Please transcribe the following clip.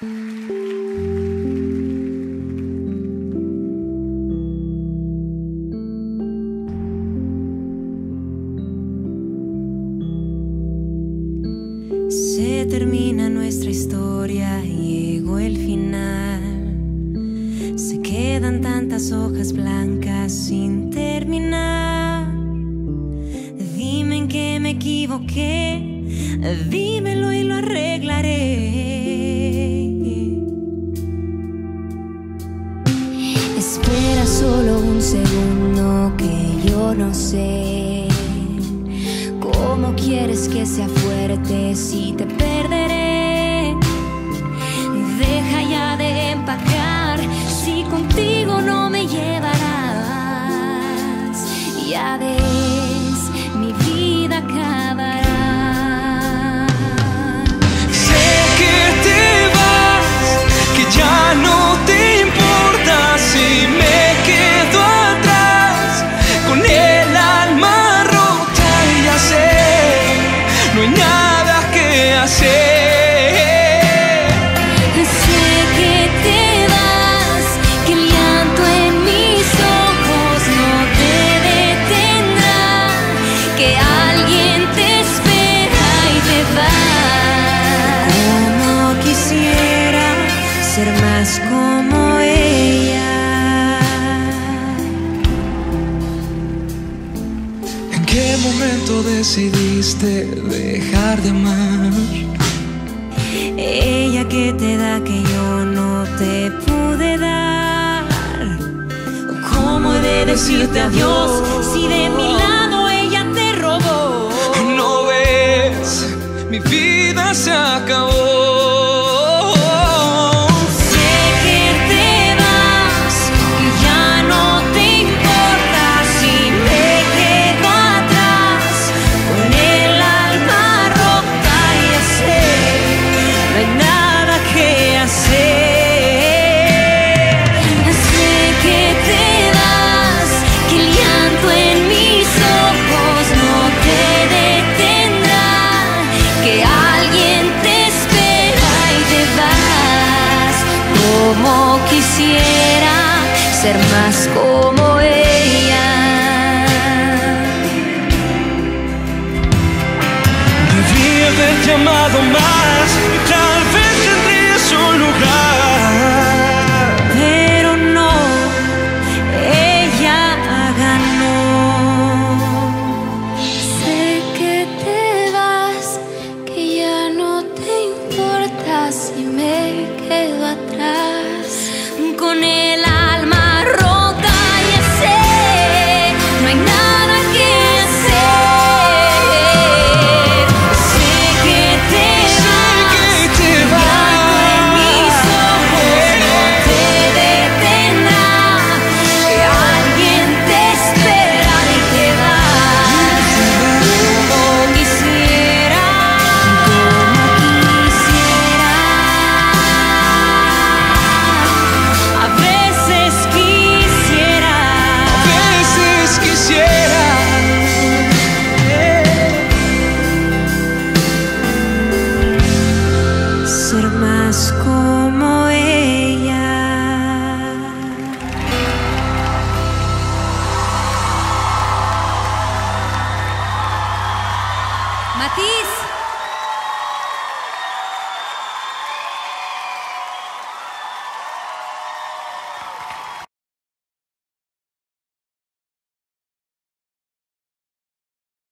Se termina nuestra historia, llegó el final. Se quedan tantas hojas blancas sin terminar. Dime en qué me equivoqué, dímelo y lo arreglaré. Segundo que yo no sé. ¿Cómo quieres que sea fuerte si te perderé? Deja ya de empacar si contigo no me llevarás. Ya ves, mi vida acabará. Decidiste dejar de amar? Ella que te da que yo no te pude dar. ¿Cómo he de decirte adiós si de mi lado ella te robó? No ves, mi vida se acabó. Quisiera ser más como ella. Matisse!